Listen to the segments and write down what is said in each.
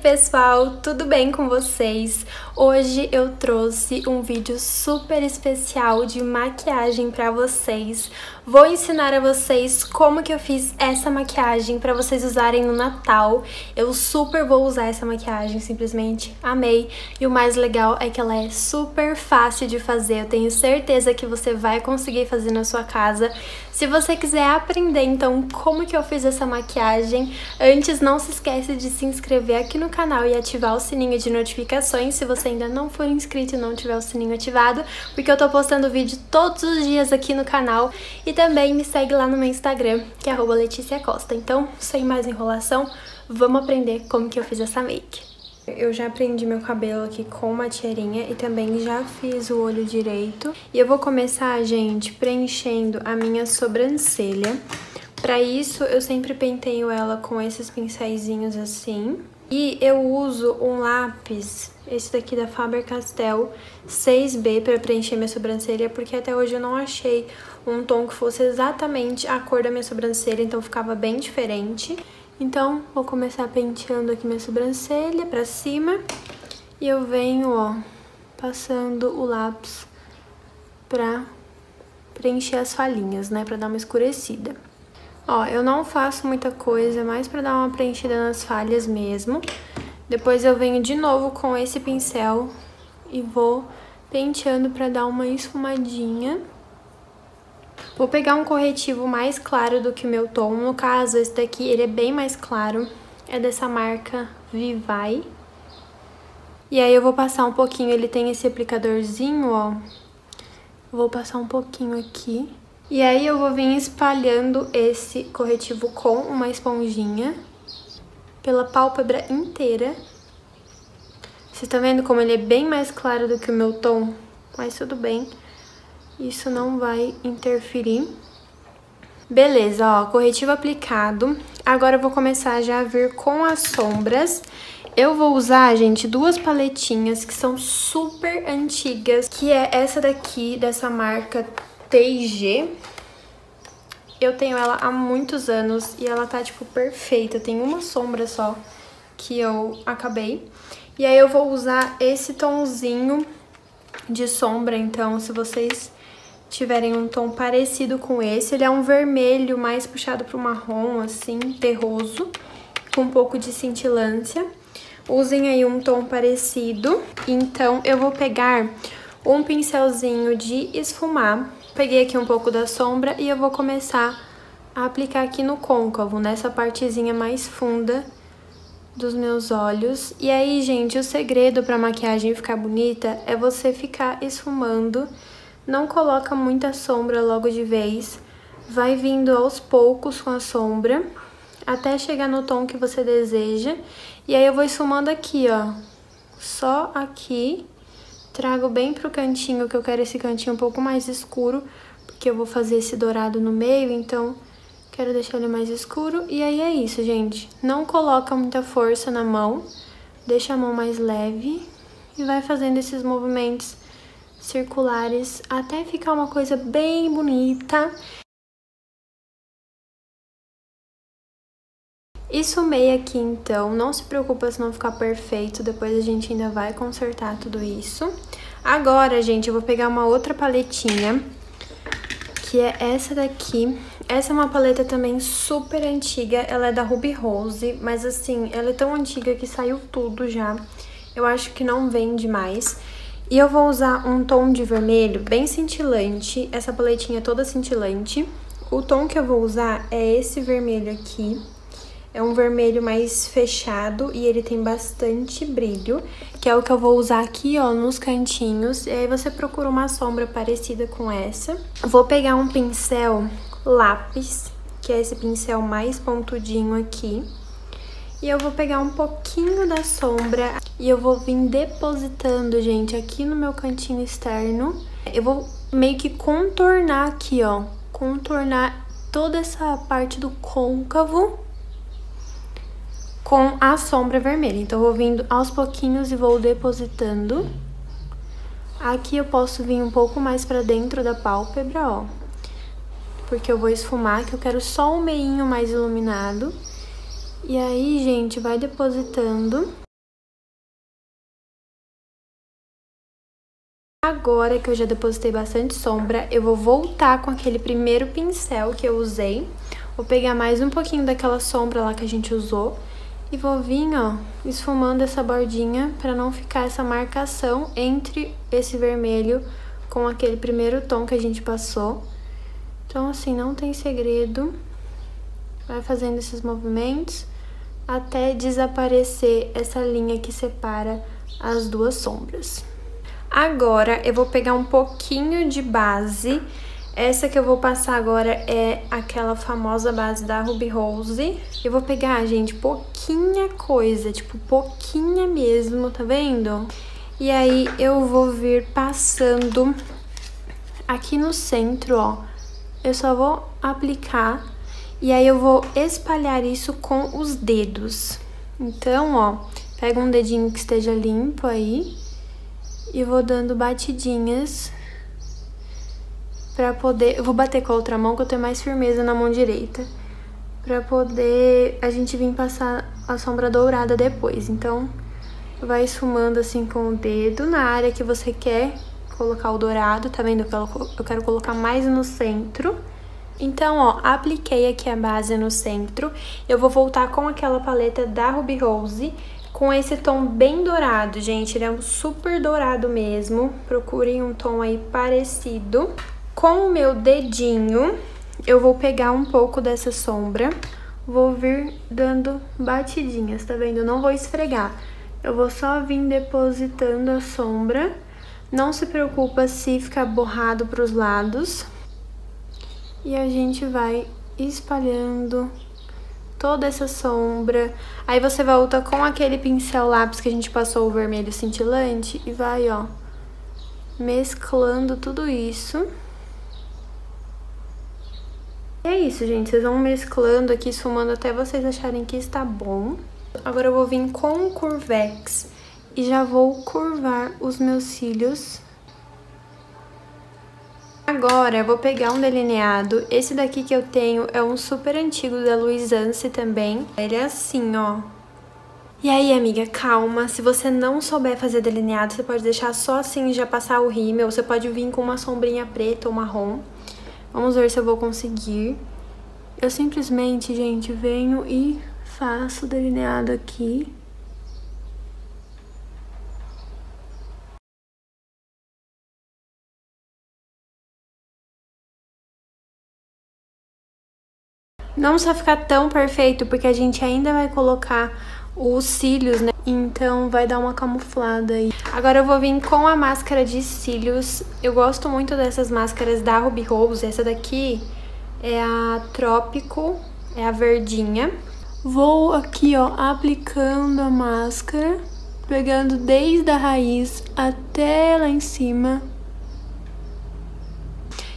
pessoal, tudo bem com vocês? Hoje eu trouxe um vídeo super especial de maquiagem para vocês. Vou ensinar a vocês como que eu fiz essa maquiagem para vocês usarem no Natal. Eu super vou usar essa maquiagem, simplesmente amei. E o mais legal é que ela é super fácil de fazer, eu tenho certeza que você vai conseguir fazer na sua casa. Se você quiser aprender então como que eu fiz essa maquiagem, antes não se esquece de se inscrever aqui no canal e ativar o sininho de notificações se você ainda não for inscrito e não tiver o sininho ativado, porque eu tô postando vídeo todos os dias aqui no canal e também me segue lá no meu Instagram, que é Letícia Costa. Então, sem mais enrolação, vamos aprender como que eu fiz essa make. Eu já prendi meu cabelo aqui com uma tiarinha e também já fiz o olho direito. E eu vou começar, gente, preenchendo a minha sobrancelha. Pra isso, eu sempre penteio ela com esses pincéisinhos assim. E eu uso um lápis, esse daqui da Faber-Castell 6B para preencher minha sobrancelha, porque até hoje eu não achei um tom que fosse exatamente a cor da minha sobrancelha, então ficava bem diferente. Então, vou começar penteando aqui minha sobrancelha pra cima. E eu venho, ó, passando o lápis pra preencher as falhinhas, né? Pra dar uma escurecida. Ó, eu não faço muita coisa, mais pra dar uma preenchida nas falhas mesmo. Depois eu venho de novo com esse pincel e vou penteando pra dar uma esfumadinha. Vou pegar um corretivo mais claro do que meu tom. No caso, esse daqui, ele é bem mais claro. É dessa marca Vivai. E aí eu vou passar um pouquinho, ele tem esse aplicadorzinho, ó. Vou passar um pouquinho aqui. E aí eu vou vir espalhando esse corretivo com uma esponjinha pela pálpebra inteira. Vocês estão vendo como ele é bem mais claro do que o meu tom? Mas tudo bem isso não vai interferir. Beleza, ó, corretivo aplicado. Agora eu vou começar já a vir com as sombras. Eu vou usar, gente, duas paletinhas que são super antigas, que é essa daqui, dessa marca TG. Eu tenho ela há muitos anos e ela tá, tipo, perfeita. Tem uma sombra só que eu acabei. E aí eu vou usar esse tomzinho de sombra, então, se vocês tiverem um tom parecido com esse. Ele é um vermelho mais puxado para o marrom, assim, terroso, com um pouco de cintilância. Usem aí um tom parecido. Então, eu vou pegar um pincelzinho de esfumar. Peguei aqui um pouco da sombra e eu vou começar a aplicar aqui no côncavo, nessa partezinha mais funda dos meus olhos. E aí, gente, o segredo pra maquiagem ficar bonita é você ficar esfumando não coloca muita sombra logo de vez, vai vindo aos poucos com a sombra, até chegar no tom que você deseja. E aí eu vou esfumando aqui, ó, só aqui, trago bem pro cantinho, que eu quero esse cantinho um pouco mais escuro, porque eu vou fazer esse dourado no meio, então quero deixar ele mais escuro. E aí é isso, gente. Não coloca muita força na mão, deixa a mão mais leve e vai fazendo esses movimentos circulares até ficar uma coisa bem bonita. E sumei aqui então, não se preocupa se não ficar perfeito, depois a gente ainda vai consertar tudo isso. Agora, gente, eu vou pegar uma outra paletinha, que é essa daqui. Essa é uma paleta também super antiga, ela é da Ruby Rose, mas assim, ela é tão antiga que saiu tudo já. Eu acho que não vende mais. E eu vou usar um tom de vermelho bem cintilante, essa paletinha toda cintilante. O tom que eu vou usar é esse vermelho aqui. É um vermelho mais fechado e ele tem bastante brilho, que é o que eu vou usar aqui, ó, nos cantinhos. E aí você procura uma sombra parecida com essa. Vou pegar um pincel lápis, que é esse pincel mais pontudinho aqui. E eu vou pegar um pouquinho da sombra e eu vou vir depositando, gente, aqui no meu cantinho externo. Eu vou meio que contornar aqui, ó. Contornar toda essa parte do côncavo com a sombra vermelha. Então, eu vou vindo aos pouquinhos e vou depositando. Aqui eu posso vir um pouco mais pra dentro da pálpebra, ó. Porque eu vou esfumar, que eu quero só o meinho mais iluminado. E aí, gente, vai depositando. Agora que eu já depositei bastante sombra, eu vou voltar com aquele primeiro pincel que eu usei. Vou pegar mais um pouquinho daquela sombra lá que a gente usou e vou vir, ó, esfumando essa bordinha para não ficar essa marcação entre esse vermelho com aquele primeiro tom que a gente passou. Então, assim, não tem segredo. Vai fazendo esses movimentos até desaparecer essa linha que separa as duas sombras. Agora, eu vou pegar um pouquinho de base. Essa que eu vou passar agora é aquela famosa base da Ruby Rose. Eu vou pegar, gente, pouquinha coisa, tipo, pouquinha mesmo, tá vendo? E aí, eu vou vir passando aqui no centro, ó. Eu só vou aplicar e aí eu vou espalhar isso com os dedos. Então, ó, pega um dedinho que esteja limpo aí e vou dando batidinhas para poder... Eu vou bater com a outra mão que eu tenho mais firmeza na mão direita. Pra poder a gente vir passar a sombra dourada depois. Então, vai esfumando assim com o dedo na área que você quer colocar o dourado, tá vendo? Eu quero colocar mais no centro. Então, ó, apliquei aqui a base no centro. Eu vou voltar com aquela paleta da Ruby Rose com esse tom bem dourado, gente. Ele é um super dourado mesmo. Procurem um tom aí parecido. Com o meu dedinho, eu vou pegar um pouco dessa sombra. Vou vir dando batidinhas, tá vendo? Eu não vou esfregar. Eu vou só vir depositando a sombra. Não se preocupa se ficar borrado pros lados. E a gente vai espalhando toda essa sombra. Aí você volta com aquele pincel lápis que a gente passou o vermelho cintilante e vai, ó, mesclando tudo isso. E é isso, gente. Vocês vão mesclando aqui, esfumando até vocês acharem que está bom. Agora eu vou vir com o Curvex e já vou curvar os meus cílios Agora eu vou pegar um delineado, esse daqui que eu tenho é um super antigo da Luisance também. Ele é assim, ó. E aí, amiga, calma, se você não souber fazer delineado, você pode deixar só assim já passar o rímel, você pode vir com uma sombrinha preta ou marrom. Vamos ver se eu vou conseguir. Eu simplesmente, gente, venho e faço delineado aqui. Não precisa ficar tão perfeito, porque a gente ainda vai colocar os cílios, né? Então vai dar uma camuflada aí. Agora eu vou vir com a máscara de cílios. Eu gosto muito dessas máscaras da Ruby Rose. Essa daqui é a Trópico, é a verdinha. Vou aqui, ó, aplicando a máscara, pegando desde a raiz até lá em cima.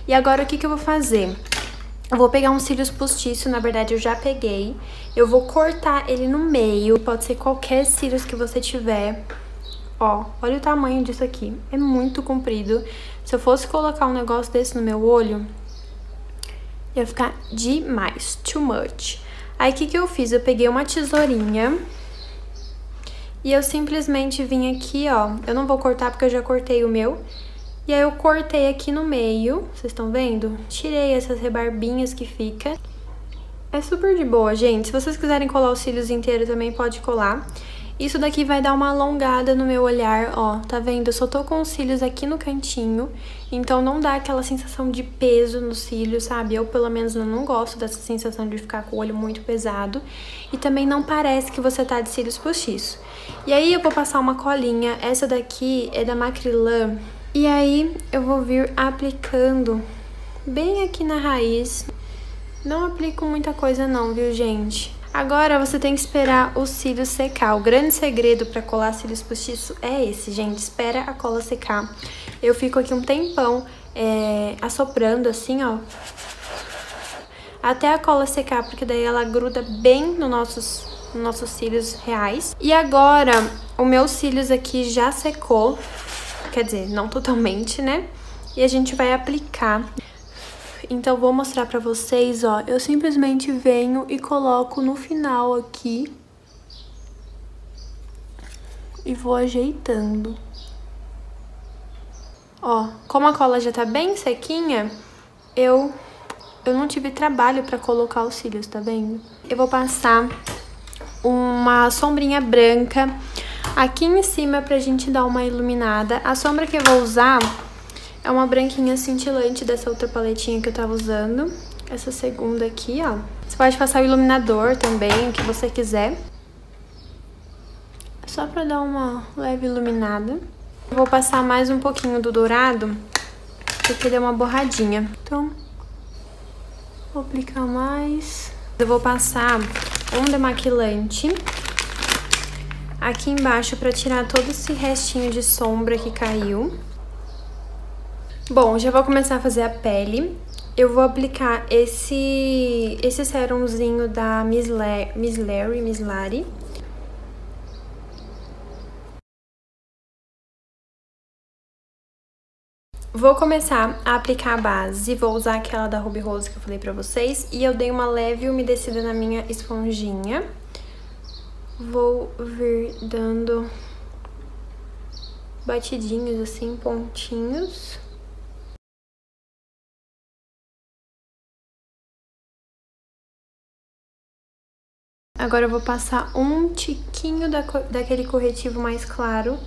E agora o que que eu vou fazer? Eu vou pegar um cílios postiço, na verdade eu já peguei. Eu vou cortar ele no meio, pode ser qualquer cílios que você tiver. Ó, olha o tamanho disso aqui, é muito comprido. Se eu fosse colocar um negócio desse no meu olho, ia ficar demais, too much. Aí o que, que eu fiz? Eu peguei uma tesourinha e eu simplesmente vim aqui, ó. Eu não vou cortar porque eu já cortei o meu. E aí eu cortei aqui no meio, vocês estão vendo? Tirei essas rebarbinhas que fica. É super de boa, gente. Se vocês quiserem colar os cílios inteiros também pode colar. Isso daqui vai dar uma alongada no meu olhar, ó, tá vendo? Eu só tô com os cílios aqui no cantinho, então não dá aquela sensação de peso no cílio, sabe? Eu, pelo menos, não gosto dessa sensação de ficar com o olho muito pesado. E também não parece que você tá de cílios postiço. E aí eu vou passar uma colinha, essa daqui é da Macrylan, e aí eu vou vir aplicando bem aqui na raiz. Não aplico muita coisa não, viu, gente? Agora você tem que esperar os cílios secar. O grande segredo para colar cílios postiços é esse, gente. Espera a cola secar. Eu fico aqui um tempão é, assoprando assim, ó. Até a cola secar, porque daí ela gruda bem nos nossos, nos nossos cílios reais. E agora, o meu cílios aqui já secou quer dizer, não totalmente, né? E a gente vai aplicar. Então, vou mostrar pra vocês, ó, eu simplesmente venho e coloco no final aqui. E vou ajeitando. Ó, como a cola já tá bem sequinha, eu, eu não tive trabalho pra colocar os cílios, tá vendo? Eu vou passar uma sombrinha branca aqui em cima pra gente dar uma iluminada. A sombra que eu vou usar é uma branquinha cintilante dessa outra paletinha que eu tava usando. Essa segunda aqui, ó. Você pode passar o iluminador também, o que você quiser. Só pra dar uma leve iluminada. Eu vou passar mais um pouquinho do dourado, porque deu uma borradinha. Então, vou aplicar mais. Eu vou passar um demaquilante aqui embaixo pra tirar todo esse restinho de sombra que caiu. Bom, já vou começar a fazer a pele. Eu vou aplicar esse, esse serumzinho da Miss, La Miss Larry, Miss. Vou começar a aplicar a base, vou usar aquela da Ruby Rose que eu falei pra vocês. E eu dei uma leve umedecida na minha esponjinha. Vou vir dando batidinhos assim, pontinhos. Agora eu vou passar um tiquinho da, daquele corretivo mais claro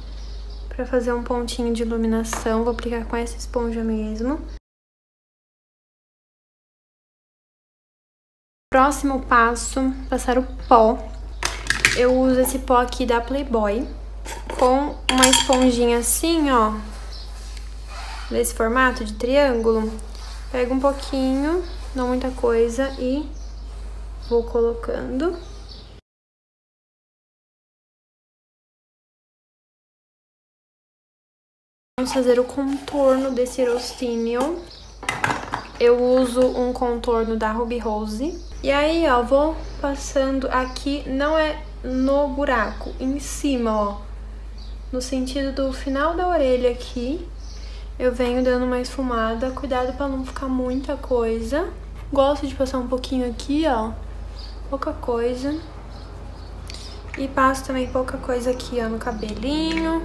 para fazer um pontinho de iluminação. Vou aplicar com essa esponja mesmo. Próximo passo, passar o pó. Eu uso esse pó aqui da Playboy com uma esponjinha assim, ó, desse formato de triângulo. Pego um pouquinho, não muita coisa e vou colocando. Vamos fazer o contorno desse rostinho. Eu uso um contorno da Ruby Rose. E aí, ó, vou passando aqui, não é no buraco, em cima, ó. No sentido do final da orelha aqui. Eu venho dando uma esfumada, cuidado pra não ficar muita coisa. Gosto de passar um pouquinho aqui, ó, pouca coisa. E passo também pouca coisa aqui, ó, no cabelinho.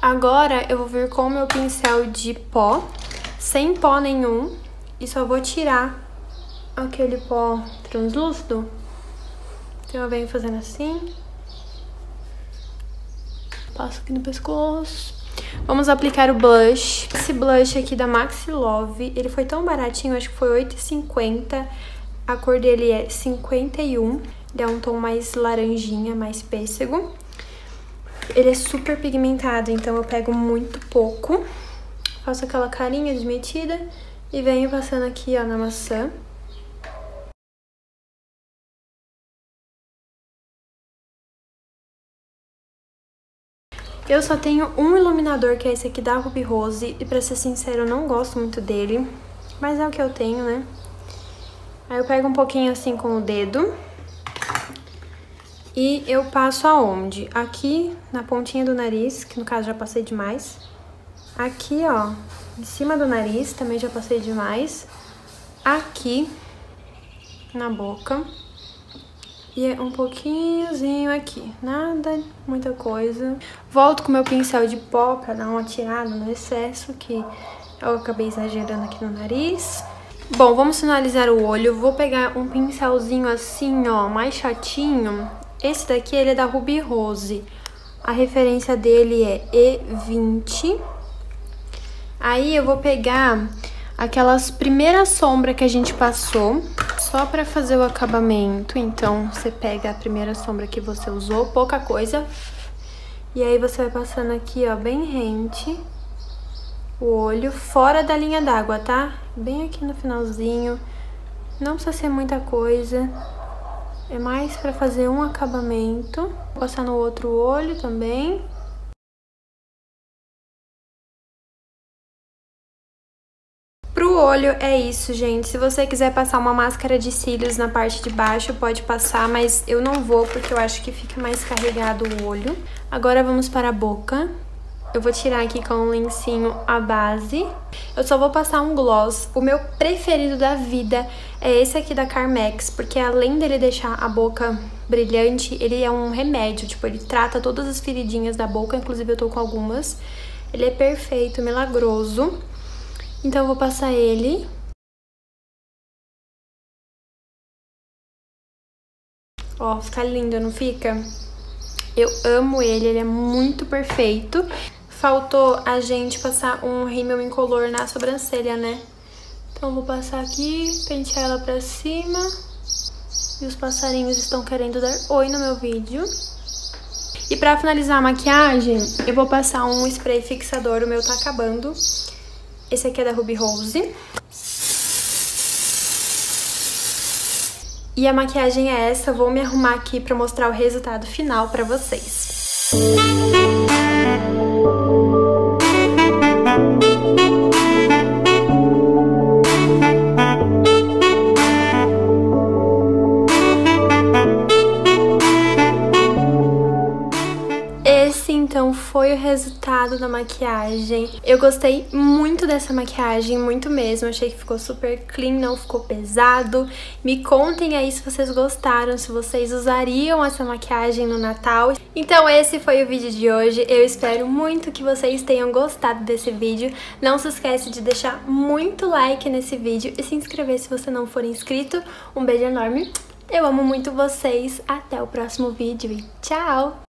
Agora eu vou vir com o meu pincel de pó, sem pó nenhum, e só vou tirar aquele pó translúcido. Então eu venho fazendo assim. Passo aqui no pescoço. Vamos aplicar o blush. Esse blush aqui da Maxi Love, ele foi tão baratinho, acho que foi R$8,50. A cor dele é 51. Ele é um tom mais laranjinha, mais pêssego. Ele é super pigmentado, então eu pego muito pouco. Faço aquela carinha desmetida e venho passando aqui, ó, na maçã. Eu só tenho um iluminador, que é esse aqui da Ruby Rose, e pra ser sincero, eu não gosto muito dele, mas é o que eu tenho, né? Aí eu pego um pouquinho assim com o dedo e eu passo aonde? Aqui na pontinha do nariz, que no caso já passei demais. Aqui, ó, em cima do nariz, também já passei demais. Aqui, na boca. E um pouquinhozinho aqui, nada, muita coisa. Volto com meu pincel de pó pra dar uma tirada no excesso, que eu acabei exagerando aqui no nariz. Bom, vamos finalizar o olho. Vou pegar um pincelzinho assim, ó, mais chatinho esse daqui, ele é da Ruby Rose. A referência dele é E20. Aí eu vou pegar aquelas primeiras sombras que a gente passou, só pra fazer o acabamento. Então, você pega a primeira sombra que você usou, pouca coisa. E aí você vai passando aqui, ó, bem rente o olho, fora da linha d'água, tá? Bem aqui no finalzinho. Não precisa ser muita coisa. É mais pra fazer um acabamento. Vou passar no outro olho também. Pro olho é isso, gente. Se você quiser passar uma máscara de cílios na parte de baixo, pode passar, mas eu não vou porque eu acho que fica mais carregado o olho. Agora vamos para a boca. Eu vou tirar aqui com um lencinho a base. Eu só vou passar um gloss. O meu preferido da vida é esse aqui da Carmex, porque além dele deixar a boca brilhante, ele é um remédio. Tipo, ele trata todas as feridinhas da boca, inclusive eu tô com algumas. Ele é perfeito, milagroso. Então eu vou passar ele. Ó, fica lindo, não fica? Eu amo ele, ele é muito perfeito. Faltou a gente passar um rímel incolor na sobrancelha, né? Então vou passar aqui, pentear ela pra cima. E os passarinhos estão querendo dar oi no meu vídeo. E pra finalizar a maquiagem, eu vou passar um spray fixador, o meu tá acabando. Esse aqui é da Ruby Rose. E a maquiagem é essa, vou me arrumar aqui pra mostrar o resultado final pra vocês. Música maquiagem. Eu gostei muito dessa maquiagem, muito mesmo. Achei que ficou super clean, não ficou pesado. Me contem aí se vocês gostaram, se vocês usariam essa maquiagem no Natal. Então esse foi o vídeo de hoje. Eu espero muito que vocês tenham gostado desse vídeo. Não se esquece de deixar muito like nesse vídeo e se inscrever se você não for inscrito. Um beijo enorme. Eu amo muito vocês. Até o próximo vídeo e tchau!